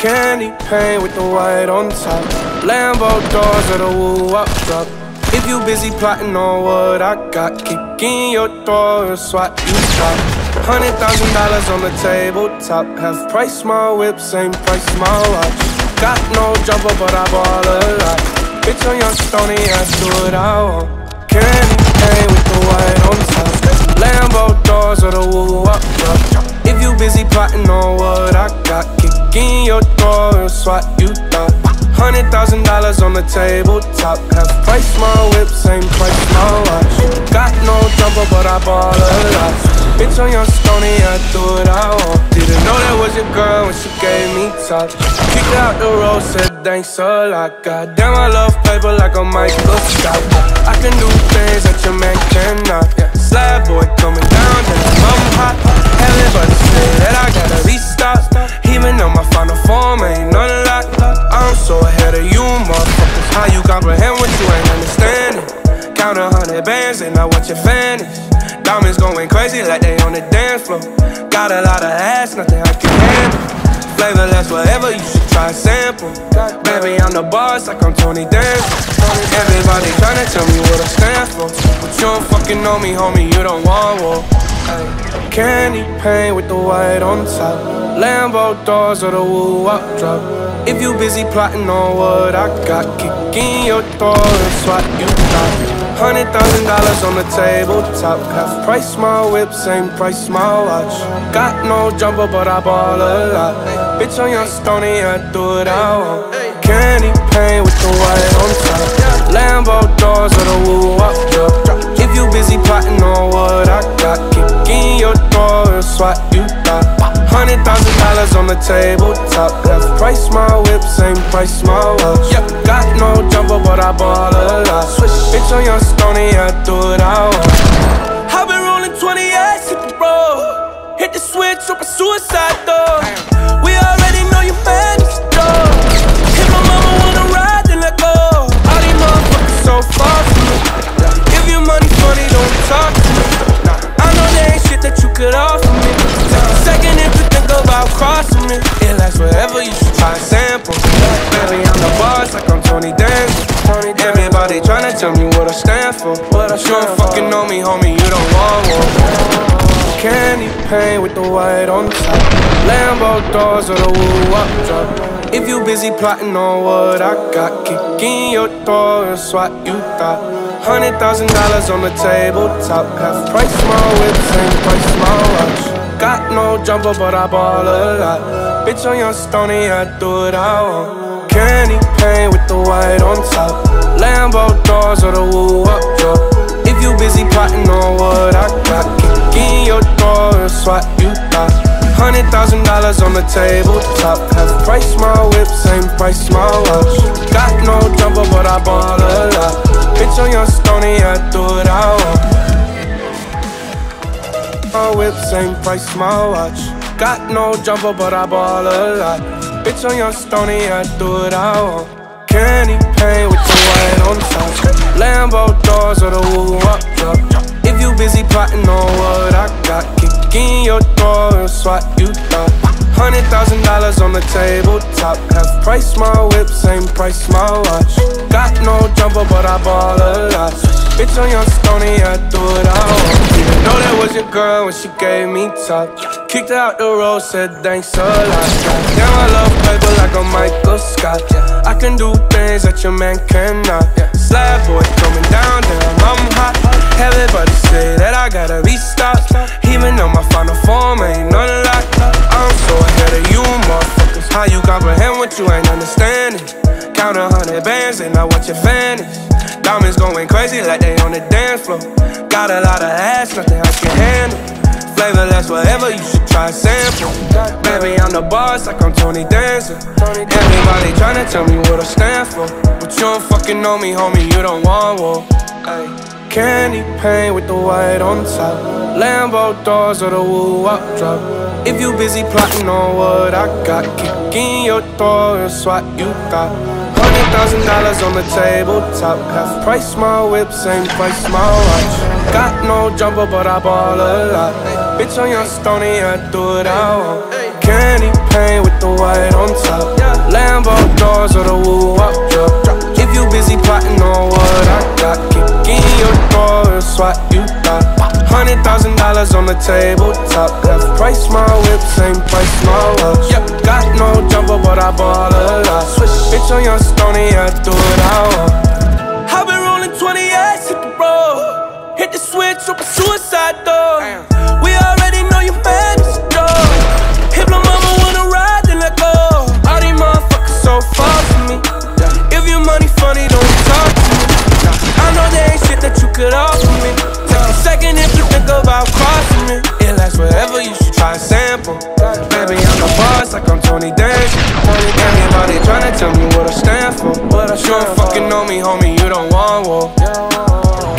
Candy paint with the white on top. Lambo doors or the woo up drop. If you busy plotting on what I got, kick in your door swat you stop. Hundred thousand dollars on the tabletop. Half price my whip, same price my watch. Got no jumper, but I ball a lot. Bitch on your Stoney, I do what I want. Candy paint with the white on top. Lambo doors or the woo up drop. If you busy plotting on what I got, in your door and swat you thought. Hundred thousand dollars on the tabletop. Half price my whip, same price my watch. Got no jumper, but I ball a lot. Bitch on your Stoney, I do what I want. Didn't know that was your girl when she gave me top. Kicked out the road, said thanks a lot. I love paper like a Michael Scott. I can do things that your man cannot. Yeah. Slab boy coming down, Diamonds going crazy like they on the dance floor. Got a lot of ass, nothing I can handle. Flavorless, whatever, you should try a sample. Baby, I'm the boss, like I'm Tony Danza. Everybody tryna tell me what I stand for. But you don't fucking know me, homie, you don't want war. Candy paint with the white on top. Lambo doors or the woo up drop. If you busy plotting on what I got, kicking your door and swat you thought. Hundred thousand dollars on the tabletop. Half price my whip, same price my watch. Got no jumper, but I ball a lot. Bitch on your Stoney, I do what I want. Candy paint with the white on top. Lambo doors or the woo up drop. If you busy plotting on what I got, kick in your door and swat you thought. Hundred thousand dollars on the tabletop. Half price my whip, same price my watch. Got no jumper, but I ball a lot. Switch, bitch on your Stoney, I do what I Everybody tryna tell me what I stand for. But you don't fucking know me, homie, you don't want one. Candy paint with the white on top. Lambo doors or the woo up drop. If you busy plotting on what I got, kick in your door and swat you thought. Hundred thousand dollars on the tabletop. Half price my whip, same price my watch. Got no jumper, but I ball a lot. Bitch on your Stoney, I do what I want. Candy paint with the white on top. Lambo doors or the woo up drop. If you busy plotting on what I got, kick in your door and swat you thought. Hundred thousand dollars on the tabletop. Half price my whip, same price my watch. Got no jumper, but I ball a lot. Bitch on your Stoney, I do what I want. My whip, same price my watch. Got no jumper, but I ball a lot. Bitch on your Stoney, I do what I want. Candy paint with the white on top. Lambo doors or the woo up drop. If you busy plotting on what I got, kick in your door and swat you thought. Hundred thousand dollars on the tabletop. Half price my whip, same price my watch. Got no jumper, but I ball a lot. Bitch on your stony, I do what I want. Know that was your girl when she gave me top. Kicked out the road, said thanks a lot. Damn, I love paper like a Michael Scott. I can do things that your man cannot. Slab boy coming down, damn, I'm hot. Everybody say that I gotta restart. Even though my final form ain't lot. I'm so ahead of you, motherfuckers. How you comprehend what you ain't understanding? Count a hundred bands and I watch it vanish. Diamonds going crazy like they on the dance floor. Got a lot of ass, nothing I can handle. Flavorless, whatever, you should try sample. Baby, I'm the boss, like I'm Tony Danza. Everybody tryna tell me what I stand for. But you don't fucking know me, homie, you don't want war. Candy paint with the white on top. Lambo doors or the woo up drop. If you busy plotting on what I got, kick in your door and swat you got. Hundred thousand dollars on the tabletop. Half price my whip, same price my watch. Got no jumper, but I ball a lot. Bitch on your Stoney, I do what I want. Candy paint with the white on top. Lambo doors or the woo up drop. If you busy plotting on what I got, kick in your door and swat you got. Hundred thousand dollars on the tabletop. Half price my whip, same price my watch. Yep, got no sample. Baby, I'm the boss, like I'm Tony Danza. Anybody tryna tell me what I stand for? What I sure fucking know me, homie, you don't want war.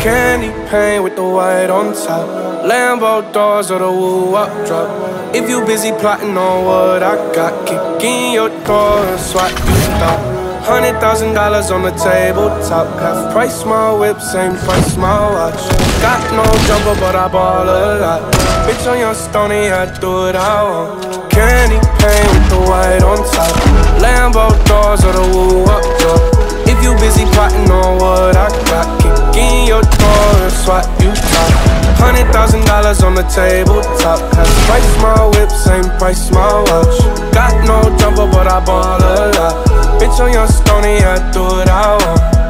Candy paint with the white on top. Lambo doors or the woo up drop. If you busy plotting on what I got, kick in your door and swat you stop. Hundred thousand dollars on the tabletop. Half price my whip, same price my watch. Got no jumper, but I ball a lot. Bitch on your Stoney, I do it I want. Candy paint with the white on top. Lambo doors or the woo up drop. If you busy plotting on what I got, kick in your door and swat you top. Hundred thousand dollars on the tabletop. Half price my whip, same price my watch. Got no jumper, but I ball a lot. Bitch, I'm young, Stoney, I do what I want.